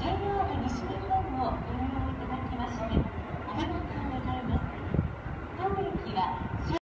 JR 西日本の用